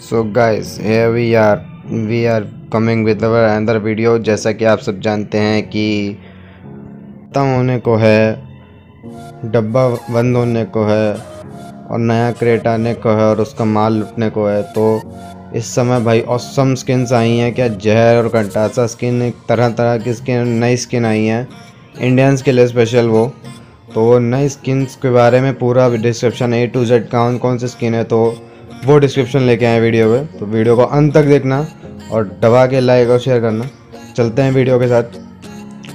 So guys here we are we are coming with our another video. जैसा कि आप सब जानते हैं कि खत्म होने को है, डब्बा बंद होने को है और नया क्रेट आने को है और उसका माल लुटने को है। तो इस समय भाई औसम स्किन्स आई हैं क्या? जहर और कंटासा स्किन एक तरह तरह की स्किन नई स्किन आई हैं। इंडियंस के लिए स्पेशल वो। तो नई स्किन्स के बारे में पूरा डिस्क्रिप्शन ए टू जेड कौन कौन सी स्किन है तो वो डिस्क्रिप्शन लेके आए वीडियो में तो वीडियो को अंत तक देखना और दबा के लाइक और शेयर करना। चलते हैं वीडियो के साथ।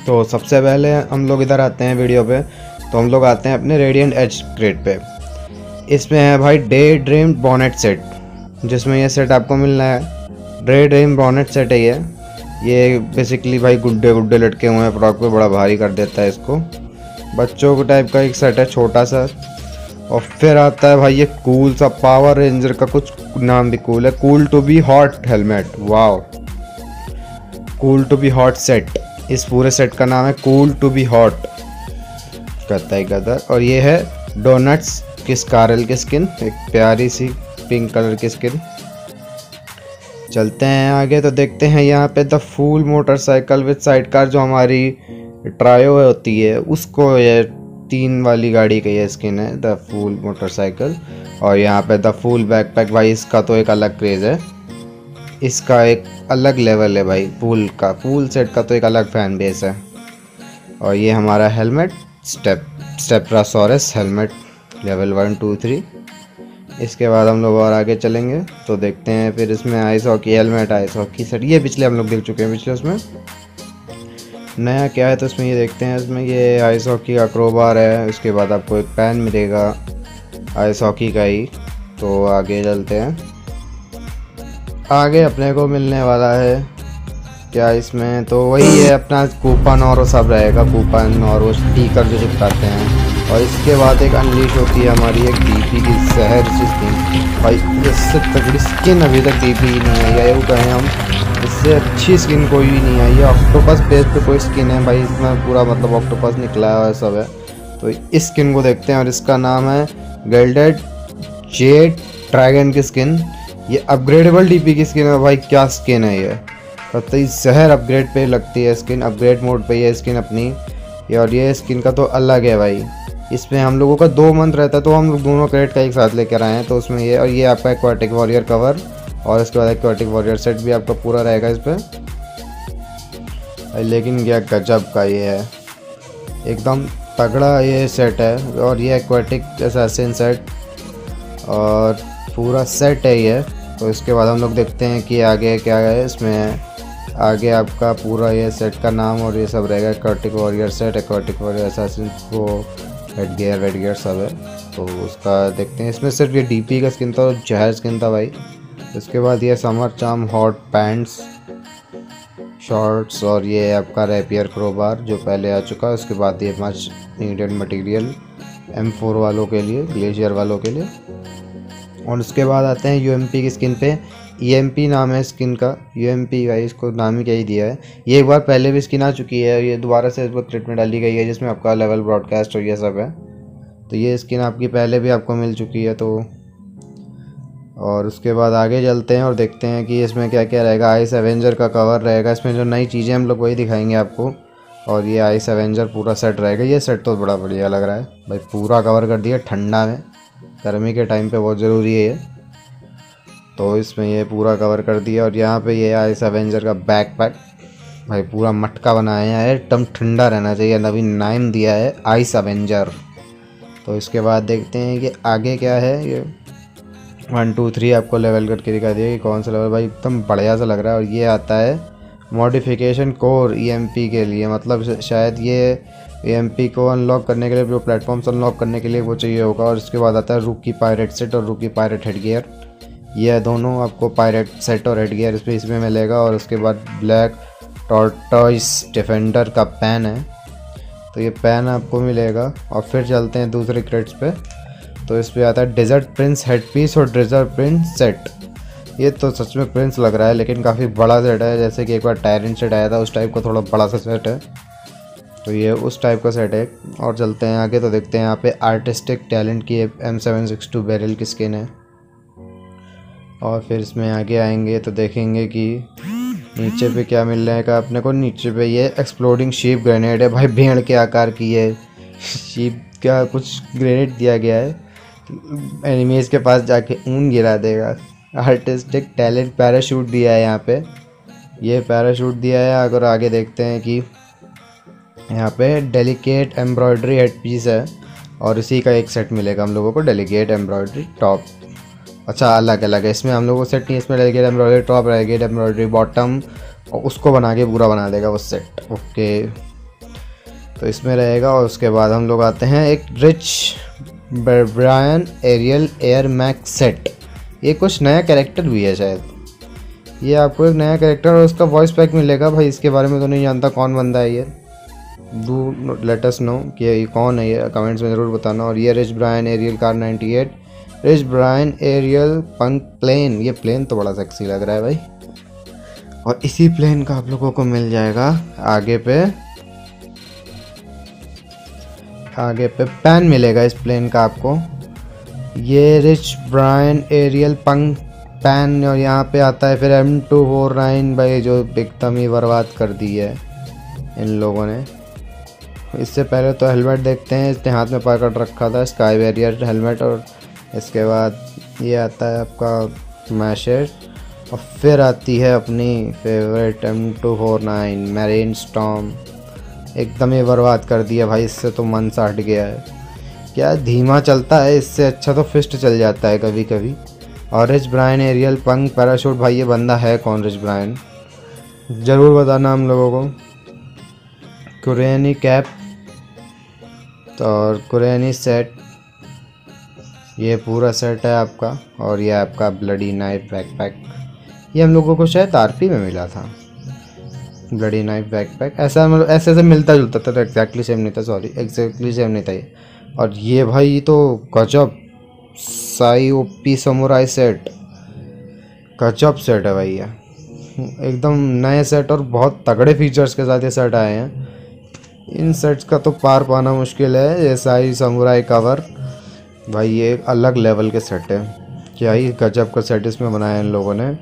तो सबसे पहले हम लोग इधर आते हैं वीडियो पे तो हम लोग आते हैं अपने रेडियंट एच ग्रेड पे। इसमें है भाई डे ड्रीम बॉनेट सेट जिसमें यह सेट आपको मिलना है। डे ड्रीम बॉनेट सेट है ये। ये बेसिकली भाई गुड्डे गुड्डे लटके हुए हैं फ्रॉक पे बड़ा भारी कर देता है इसको। बच्चों के टाइप का एक सेट है, छोटा सा। और फिर आता है भाई ये कूल सा पावर रेंजर का कुछ नाम भी कूल है। Cool to be hot helmet wow cool to be hot set इस पूरे सेट का नाम है कूल टू बी हॉट कहता है गदर और ये है डोनट्स किस कारल की स्किन एक प्यारी सी पिंक कलर की स्किन चलते हैं आगे तो देखते हैं यहाँ पे the fool motorcycle with side car जो हमारी ट्रायो होती है, उसको ये तीन वाली गाड़ी का ये स्किन है द फूल मोटरसाइकिल और यहाँ पे द फूल बैकपैक भाई इसका तो एक अलग क्रेज़ है। इसका एक अलग लेवल है भाई फूल का। फूल सेट का तो एक अलग फ़ैन बेस है। और ये हमारा helmet step stegosaurus helmet level one two three इसके बाद हम लोग और आगे चलेंगे तो देखते हैं फिर इसमें ice hockey helmet ice hockey set ये पिछले हम लोग देख चुके हैं, पिछले उसमें। नया क्या है तो इसमें ये देखते हैं, इसमें ये आइस हॉकी का क्रोबार है उसके बाद आपको एक पैन मिलेगा आइस हॉकी का ही। तो आगे चलते हैं। आगे अपने को मिलने वाला है क्या इसमें? तो वही है, अपना कूपन और वो सब रहेगा, कूपन और वो स्टीकर जो चिपकाते हैं। और इसके बाद एक अनलीश होती है हमारी, एक डीपी की जहर सी स्किन भाई इससे तगड़ी स्किन अभी तक डीपी ही नहीं आई है वो कहें हम। इससे अच्छी स्किन कोई भी नहीं आई है। ऑक्टोपस बेस पे कोई स्किन है भाई, इसमें पूरा मतलब ऑक्टोपस निकला है सब है। तो इस स्किन को देखते हैं और इसका नाम है गल्डेड जेड ड्रैगन की स्किन ये अपग्रेडेबल डीपी की स्किन है भाई, क्या स्किन है ये? तो जहर अपग्रेड पे लगती है स्किन अपग्रेड मोड पे ये स्किन अपनी। और ये स्किन का तो अलग है भाई। इसमें हम लोगों का दो मंथ रहता है तो हम दोनों क्रेडिट का एक साथ लेकर आए हैं तो उसमें ये, और ये आपका एक्वाटिक वॉरियर कवर और इसके बाद एक्वाटिक वॉरियर सेट भी आपका पूरा रहेगा इस पर लेकिन क्या गजब का ये है। एकदम तगड़ा ये सेट है, और ये एक्वाटिक असैसिन सेट और पूरा सेट है ये। तो इसके बाद हम लोग देखते हैं कि आगे क्या है, इसमें आगे आपका पूरा ये सेट का नाम और ये सब रहेगा aquatic warrior set aquatic warrior assassin वो रेड गियर रेड गियर सब है। तो उसका देखते हैं, इसमें सिर्फ़ ये डीपी का स्किन था जहर स्किन था भाई। उसके बाद ये समर चाम हॉट पैंट्स शॉर्ट्स और ये आपका रेपियर क्रोबार जो पहले आ चुका है। उसके बाद ये much needed material M four वालों के लिए ग्लेशियर वालों के लिए। और उसके बाद आते हैं UMP की स्किन पे। पी नाम है स्किन का। यू एम पी का इसको नाम ही क्या ही दिया है। ये एक बार पहले भी स्किन आ चुकी है ये दोबारा से इसको ट्रीटमेंट डाली गई है, जिसमें आपका लेवल ब्रॉडकास्ट और ये सब है। तो ये स्किन आपकी पहले भी आपको मिल चुकी है तो। और उसके बाद आगे चलते हैं और देखते हैं कि इसमें क्या क्या रहेगा। आइस एवेंजर का कवर रहेगा। इसमें जो नई चीज़ें हम लोग वही दिखाएँगे आपको। और ये आइस एवेंजर पूरा सेट रहेगा। ये सेट तो बड़ा बढ़िया लग रहा है। भाई पूरा कवर कर दिया ठंडा में। गर्मी के टाइम पे बहुत ज़रूरी है ये। तो इसमें ये पूरा कवर कर दिया और यहाँ पे ये आइस एवेंजर का बैक पैक भाई, पूरा मटका बनाया है, एकदम ठंडा रहना चाहिए। नवीन नाइम दिया है आइस एवेंजर तो इसके बाद देखते हैं कि आगे क्या है ये। वन टू थ्री आपको लेवल करके दिखा दिया कि कौन सा लेवल भाई, एकदम बढ़िया सा लग रहा है और ये आता है मॉडिफिकेशन कोर ईएमपी के लिए। मतलब शायद ये ईएमपी को अनलॉक करने के लिए, जो प्लेटफॉर्म्स अनलॉक करने के लिए वो चाहिए होगा। और इसके बाद आता है रूकी पायरेट सेट और रूकी पायरेट हेड गियर ये दोनों आपको पायरेट सेट और हेड गियर इस इसमें मिलेगा और उसके बाद ब्लैक टॉर्टॉइस डिफेंडर का पैन है। तो ये पैन आपको मिलेगा। और फिर चलते हैं दूसरे क्रेट्स पे। तो इस पर आता है डेजर्ट प्रिंस हेड पीस और डेजर्ट प्रिंस सेट ये तो सच में प्रिंस लग रहा है, लेकिन काफ़ी बड़ा सेट है। जैसे कि एक बार टायरिन सेट आया था, उस टाइप का थोड़ा बड़ा सा सेट है। तो ये उस टाइप का सेट है। और चलते हैं आगे तो देखते हैं यहाँ पे आर्टिस्टिक टैलेंट की M seven six two barrel की स्किन है। और फिर इसमें आगे आएँगे तो देखेंगे कि नीचे पे क्या मिल जाएगा अपने को। नीचे पे ये एक्सप्लोडिंग शीप ग्रेनेड है। भाई भेड़ के आकार की है। शीप का कुछ ग्रेनेड दिया गया है। एनिमीज के पास जाके ऊन गिरा देगा। आर्टिस्टिक टैलेंट पैराशूट दिया है यहाँ पे। ये पैराशूट दिया है। अगर आगे देखते हैं कि यहाँ पे डेलिकेट एम्ब्रॉयडरी हेड पीस है। और इसी का एक सेट मिलेगा हम लोगों को। डेलीगेट एम्ब्रॉयडरी टॉप अच्छा अलग अलग है। इसमें हम लोग को सेट नहीं इसमें delicate embroidery top delicate embroidery bottom और उसको बना के पूरा बना देगा वो सेट ओके तो इसमें रहेगा और उसके बाद हम लोग आते हैं एक Rich Brian aerial air max set ये कुछ नया कैरेक्टर भी है शायद। ये आपको एक नया कैरेक्टर और उसका वॉइस पैक मिलेगा। भाई, इसके बारे में तो नहीं जानता कौन बंदा है ये। डू लेटस नो कि ये कौन है ये। कमेंट्स में ज़रूर बताना। और ये Rich Brian aerial car 98 Rich Brian aerial punk plane ये प्लेन तो बड़ा सेक्सी लग रहा है भाई। और इसी प्लेन का आप लोगों को मिल जाएगा आगे पे। आगे पे पैन मिलेगा इस प्लेन का आपको। ये Rich Brian aerial punk pan और यहाँ पे आता है फिर एम टू फोर नाइन भाई, जो एकदम ही बर्बाद कर दी है इन लोगों ने। इससे पहले तो हेलमेट देखते हैं, इसने हाथ में पकड़ रखा था स्काई बैरियर हेलमेट और इसके बाद ये आता है आपका मैशेज और फिर आती है अपनी favourite M two four nine marine storm एकदम ही बर्बाद कर दिया भाई, इससे तो मन सा हट गया है। क्या धीमा चलता है, इससे अच्छा तो फिस्ट चल जाता है कभी कभी और Rich Brian aerial punk parachute भाई ये बंदा है कौन रिच ब्रायन? ज़रूर बताना हम लोगों को। कुरेनी कैप और कुरैनी सेट ये पूरा सेट है आपका और ये आपका ब्लडी नाइफ बैकपैक ये हम लोगों को शायद आरपी में मिला था। ब्लडी नाइफ बैकपैक ऐसा मतलब ऐसे ऐसे मिलता जुलता था तो एग्जैक्टली सेम नहीं था सॉरी एग्जैक्टली सेम नहीं था ये। और ये भाई तो गजब psy O P samurai set गजब सेट है भाई ये। एकदम नए सेट और बहुत तगड़े फीचर्स के साथ ये सेट आए हैं। इन सेट्स का तो पार पाना मुश्किल है, ये साई समुराई कवर भाई, ये अलग लेवल के सेट है। क्या ही गजब का सेट इसमें बनाया इन लोगों ने।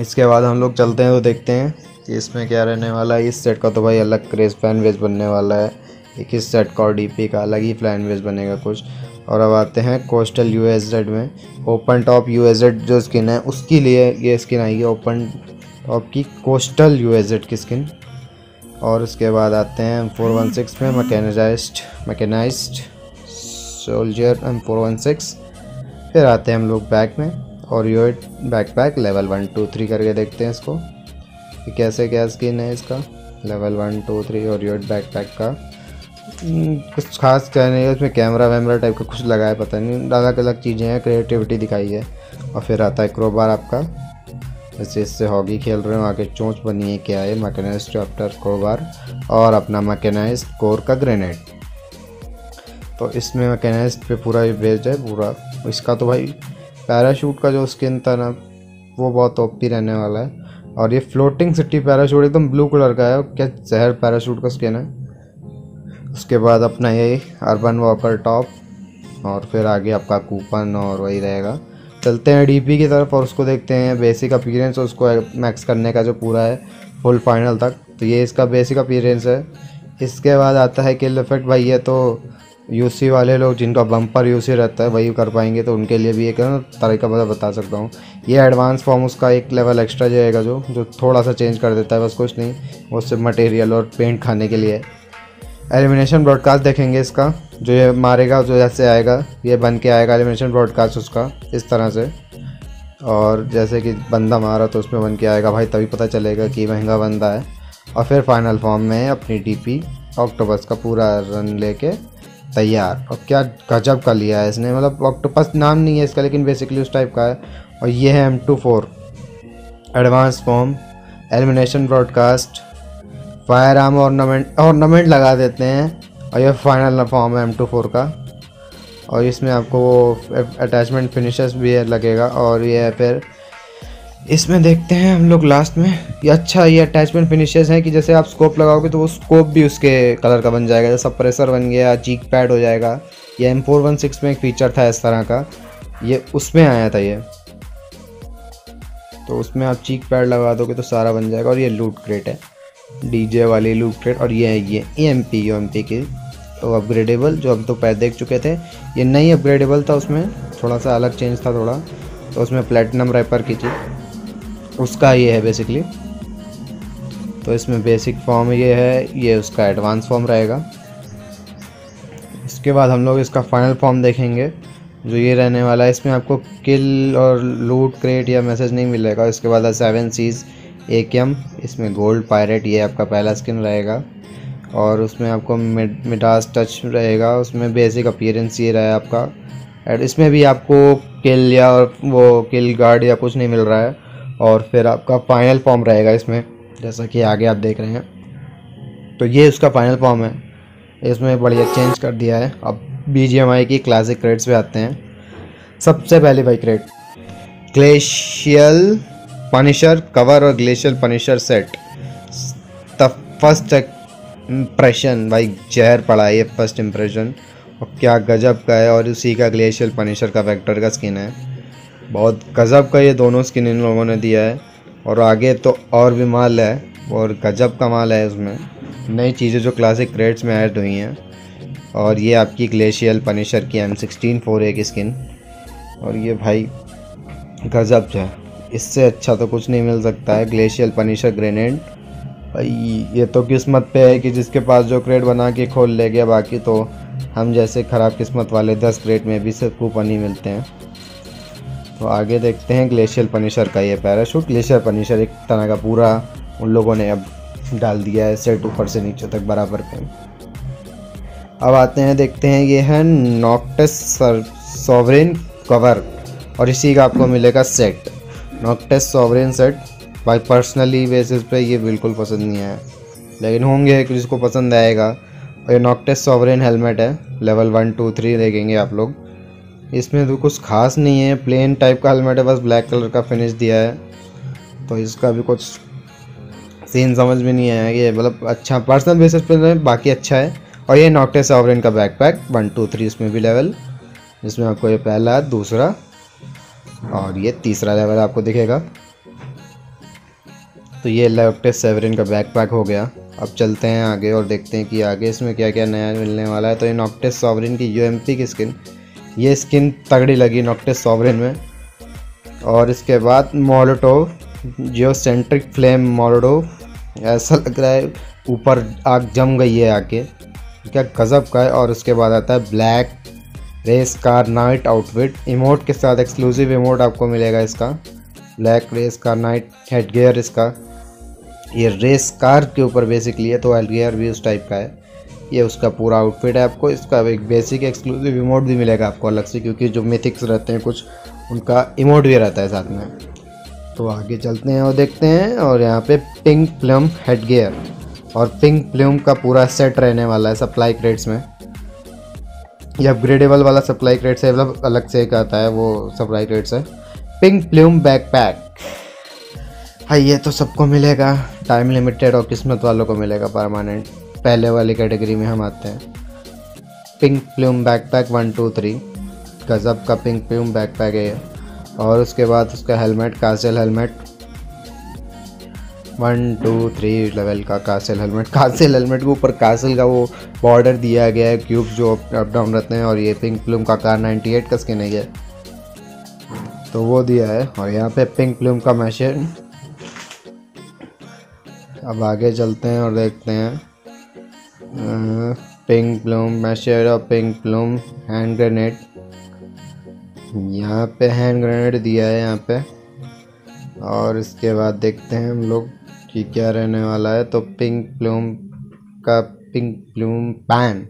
इसके बाद हम लोग चलते हैं तो देखते हैं कि इसमें क्या रहने वाला है। इस सेट का तो भाई अलग क्रेज फ़ैन वेज बनने वाला है। एक इस सेट का और डी का अलग ही फ़ैन वेज बनेगा कुछ। और अब आते हैं कोस्टल यू में। ओपन टॉप यू जो स्किन है, उसके लिए ये स्किन आई है ओपन टॉप की कोस्टल यू की स्किन और उसके बाद आते हैं फोर वन सिक्स में mechanised mechanised soldier M four one six. फिर आते हैं हम लोग बैक में, और vote backpack level one two three करके देखते हैं इसको, कि कैसे क्या स्किन है इसका। लेवल वन टू थ्री और योट बैक पैक का कुछ खास क्या नहीं है उसमें कैमरा वैमरा टाइप का कुछ लगा है पता नहीं। अलग अलग चीज़ें हैं क्रिएटिविटी दिखाई है। और फिर आता है क्रोबार आपका। जैसे इससे हॉकी खेल रहे हो आगे चोंच बनी है, क्या है? मैकेनाइज चैप्टर कोबार और अपना मैकेनाइज कोर का ग्रेनेड तो इसमें मैकेनाइज पे पूरा ये बेस्ड है पूरा। इसका तो भाई पैराशूट का जो स्किन था ना, वो बहुत ओपी रहने वाला है। और ये फ्लोटिंग सिटी पैराशूट एकदम ब्लू कलर का है। क्या जहर पैराशूट का स्किन है। उसके बाद अपना ये अर्बन वॉकर टॉप और फिर आगे आपका कूपन और वही रहेगा। चलते हैं डीपी की तरफ़ और उसको देखते हैं बेसिक अपीरेंस उसको मैक्स करने का जो पूरा है फुल फाइनल तक। तो ये इसका बेसिक अपीरेंस है। इसके बाद आता है किल इफ़ेक्ट भाई ये तो यूसी वाले लोग जिनका बम्पर यूसी रहता है, वही कर पाएँगे तो उनके लिए भी एक तरीका मैं बता सकता हूँ। ये एडवांस फॉर्म उसका एक लेवल एक्स्ट्रा जाएगा जो जो थोड़ा सा चेंज कर देता है, बस कुछ नहीं, वो सिर्फ़ मटेरियल और पेंट खाने के लिए। एलिमिनेशन ब्रॉडकास्ट देखेंगे इसका, जो ये मारेगा, जो जैसे आएगा, ये बन के आएगा एलिमिनेशन ब्रॉडकास्ट उसका, इस तरह से। और जैसे कि बंदा मारा तो उसमें बन के आएगा, भाई तभी पता चलेगा कि महँगा बंदा है। और फिर फाइनल फॉर्म में अपनी डीपी ऑक्टोपस का पूरा रन लेके तैयार। और क्या गजब का लिया है इसने। मतलब ऑक्टोपस नाम नहीं है इसका, लेकिन बेसिकली उस टाइप का है। और ये है M two four advance form elimination broadcast firearm ornament ornament लगा देते हैं। और ये फाइनल फॉर्म है एम टू फोर का। और इसमें आपको वो अटैचमेंट फिनिशर्स भी लगेगा। और ये है फिर इसमें देखते हैं हम लोग लास्ट में ये अच्छा ये अटैचमेंट फिनिशर्स हैं कि जैसे आप स्कोप लगाओगे तो वो स्कोप भी उसके कलर का बन जाएगा। जैसा प्रेसर बन गया चीक पैड हो जाएगा, ये एम फोर वन सिक्स में एक फ़ीचर था इस तरह का। ये उसमें आया था ये। तो उसमें आप चीक पैड लगा दोगे तो सारा बन जाएगा और ये लूट क्रेट है। डीजे वाली लूट क्रेट और ये है ये M P U M P की। तो अपग्रेडेबल जो हम तो पैर देख चुके थे, ये नहीं अपग्रेडेबल था उसमें, थोड़ा सा अलग चेंज था थोड़ा। तो उसमें प्लेटिनम रैपर की थी। उसका ये है बेसिकली तो इसमें बेसिक फॉर्म ये है, ये उसका एडवांस फॉर्म रहेगा। इसके बाद हम लोग इसका फाइनल फॉर्म देखेंगे, जो ये रहने वाला है। इसमें आपको किल और लूट क्रेट या मैसेज नहीं मिलेगा। इसके बाद सेवन सीज़ ए इसमें गोल्ड पायरेट ये आपका पहला स्किन रहेगा। और उसमें आपको मिड मिडास टच रहेगा। उसमें बेसिक अपीयरेंस ये रहा है आपका। एंड इसमें भी आपको किल या वो किल गार्ड या कुछ नहीं मिल रहा है। और फिर आपका फाइनल फॉर्म रहेगा इसमें, जैसा कि आगे आप देख रहे हैं। तो ये उसका फाइनल फॉर्म है। इसमें बढ़िया चेंज कर दिया है। अब बी की क्लासिक क्रेड्स पे आते हैं। सबसे पहले भाई क्रेड ग्लेशियल पनिशर कवर और glacial punisher set the first impression भाई जहर पड़ा है ये फ़र्स्ट इम्प्रेशन और क्या गजब का है और उसी का ग्लेशियल पनिशर का वेक्टर का स्किन है। बहुत गजब का ये दोनों स्किन इन लोगों ने दिया है। और आगे तो और भी माल है, और गजब का माल है उसमें नई चीज़ें जो क्लासिक क्रेड्स में ऐड हुई हैं। और ये आपकी ग्लेशियल पनिशर की एम सिक्सटीन फोर ए की स्किन और ये भाई गजब है। इससे अच्छा तो कुछ नहीं मिल सकता है ग्लेशियल पनिशर ग्रेनेड भाई, ये तो किस्मत पे है कि जिसके पास जो क्रेड बना के खोल ले गया बाकी तो हम जैसे ख़राब किस्मत वाले दस क्रेड में भी सिर्फ़ कूपन ही मिलते हैं। तो आगे देखते हैं ग्लेशियल पनिशर का ये पैराशूट। ग्लेशियर पनिशर एक तरह का पूरा उन लोगों ने अब डाल दिया है, सेट ऊपर से नीचे तक बराबर पे। अब आते हैं, देखते हैं ये है नॉक्टस सॉवरेन कवर, और इसी का आपको मिलेगा set. Noctis sovereign set by personally basis पे ये बिल्कुल पसंद नहीं आया। लेकिन होंगे कि जिसको पसंद आएगा। और ये नॉक्टस सॉवरेन हेलमेट है, लेवल वन, टू, थ्री देखेंगे आप लोग। इसमें तो कुछ खास नहीं है प्लेन टाइप का हेलमेट है, बस ब्लैक कलर का फिनिश दिया है। तो इसका भी कुछ सीन समझ में नहीं आया ये मतलब अच्छा पर्सनल बेसिस पे बाकी अच्छा है। और ये नॉक्टे सॉवरेन का बैकपैक वन टू थ्री इसमें भी लेवल जिसमें आपको ये पहला, दूसरा और ये तीसरा लेवल आपको दिखेगा। तो ये नॉक्टे सेवरिन का बैकपैक हो गया। अब चलते हैं आगे और देखते हैं कि आगे इसमें क्या क्या नया मिलने वाला है। तो ये नॉक्टेस सॉवरिन की यू की स्किन ये स्किन तगड़ी लगी नॉक्टेस सॉवरिन में। और इसके बाद molotov geocentric flame molotov ऐसा लग रहा है ऊपर आग जम गई है आके। क्या गज़ब का है। और उसके बाद आता है black race car night outfit. Emote के साथ एक्सक्लूसिव इमोट आपको मिलेगा इसका। Black race car night headgear इसका। ये रेस कार के ऊपर बेसिकली है तो हेड गेयर भी उस टाइप का है। ये उसका पूरा आउटफिट है आपको। इसका एक बेसिक एक्सक्लूसिव इमोट भी मिलेगा आपको अलग से, क्योंकि जो मिथिक्स रहते हैं, कुछ उनका इमोट भी रहता है साथ में। तो आगे चलते हैं और देखते हैं, और यहाँ पे पिंक प्लम हेड गेयर और पिंक प्लूम का पूरा सेट रहने वाला है सप्लाई क्रेट्स में। ये अपग्रेडेबल वाला सप्लाई क्रेट्स है मतलब अलग से एक आता है, वो सप्लाई क्रेट्स है। पिंक प्लूम बैकपैक हाँ ये तो सबको मिलेगा। टाइम लिमिटेड और किस्मत वालों को मिलेगा परमानेंट पहले वाली कैटेगरी में हम आते हैं। Pink plume backpack one two three गज़ब का पिंक प्लूम बैकपैक है और उसके बाद उसका helmet castle helmet one two three level का कासिल हेलमेट कासिल हेलमेट के ऊपर कासिल का वो बॉर्डर दिया गया है क्यूब जो अप डाउन रहते हैं। और ये पिंक प्लूम का कार 98 का स्किन है तो वो दिया है। और यहाँ पे पिंक प्लूम का मैशन अब आगे चलते हैं और देखते हैं। Pink plume, masher pink plume, hand grenade. यहाँ पे हैंड ग्रेनेड दिया है यहाँ पे। और इसके बाद देखते हैं हम लोग कि क्या रहने वाला है। तो पिंक प्लूम का पिंक प्लूम पैन।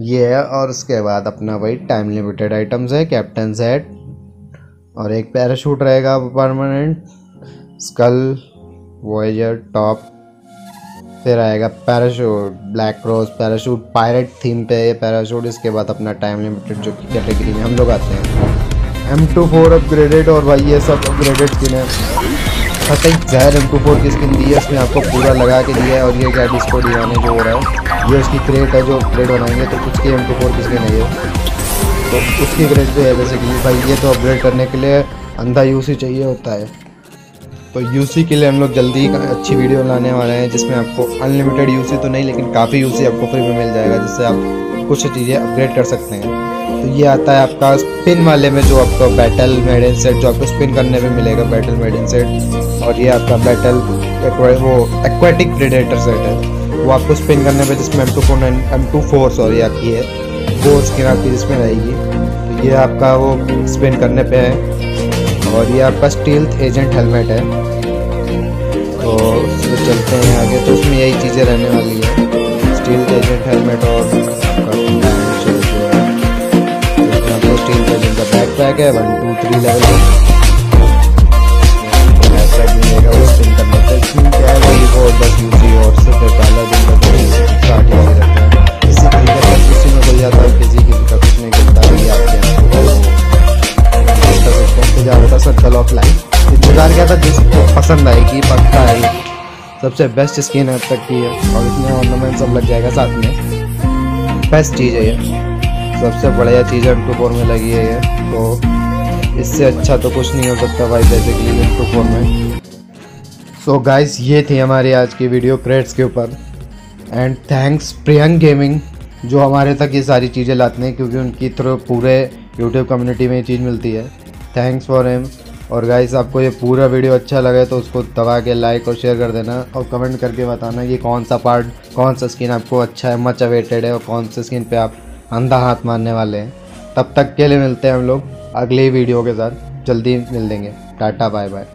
ये है और उसके बाद अपना वही टाइम लिमिटेड आइटम्स है, कैप्टन सेट। और एक पैराशूट रहेगा परमानेंट। स्कल, वॉयजर, टॉप फिर आएगा parachute black rose parachute pirate theme पे ये पैराशूट इसके बाद अपना टाइम लिमिटेड जो कि कैटेगरी में हम लोग आते हैं। एम टू फोर अपग्रेडेड और भाई ये सब अपग्रेडेड स्किन है। फतेह जहर एम टू फोर की स्किन दी है उसमें आपको पूरा लगा के दिया है और ये क्या डिस्को डिवाने जो हो रहा है, ये उसकी क्रेट है जो क्रेट बनाएँगे तो उसकी एम टू फोर की स्किन है ये। तो उसकी क्रेट पे है बेसिकली भाई ये तो अपग्रेड करने के लिए अंधा यूज़ ही चाहिए होता है। तो यूसी के लिए हम लोग जल्दी ही अच्छी वीडियो लाने वाले हैं, जिसमें आपको अनलिमिटेड यूसी तो नहीं, लेकिन काफ़ी यूसी आपको फ्री में मिल जाएगा, जिससे आप कुछ चीज़ें अपग्रेड कर सकते हैं। तो ये आता है आपका स्पिन वाले में जो आपका बैटल मेडिन सेट जो आपको स्पिन करने में मिलेगा बैटल मेडिन सेट और ये आपका बैटल वो एक्वेटिक प्रेडेटर सेट है। वो आपको स्पिन करने पे जिसमें M two four nine M two four sorry आपकी है वो स्किन आपकी जिसमें रहेगी। तो ये आपका वो स्पिन करने पे है। और ये आपका स्टील एजेंट हेलमेट है। तो उसमें चलते हैं आगे तो उसमें यही चीज़ें रहने वाली है। स्टील एजेंट हेलमेट और बैक है वन टू थ्री लेवल मिलेगा वो ज़्यादातर सर्कल ऑफ़ लाइफ इंतज़ार क्या था जिसको पसंद आएगी, पक्का आएगी सबसे बेस्ट स्किन अब तक की है। और इसमें ऑर्नामेंट सब लग जाएगा साथ में। बेस्ट चीज़ है ये। सबसे बढ़िया चीज़ एम टू फोर में लगी है ये। तो इससे अच्छा तो कुछ नहीं हो सकता भाई, जैसे एम टू फोर में। सो so गाइस ये थी हमारी आज की वीडियो क्रेड्स के ऊपर। एंड थैंक्स प्रियंक गेमिंग जो हमारे तक ये सारी चीज़ें लाते हैं, क्योंकि उनकी थ्रू पूरे यूट्यूब कम्युनिटी में ये चीज़ मिलती है। थैंक्स फॉर हिम और गाइस आपको ये पूरा वीडियो अच्छा लगे तो उसको दबा के लाइक और शेयर कर देना और कमेंट करके बताना कि कौन सा पार्ट कौन सा स्किन आपको अच्छा है मच अवेटेड है और कौन सा स्किन पे आप अंधा हाथ मारने वाले हैं। तब तक के लिए मिलते हैं हम लोग अगले वीडियो के साथ। जल्दी मिल देंगे। Tata bye bye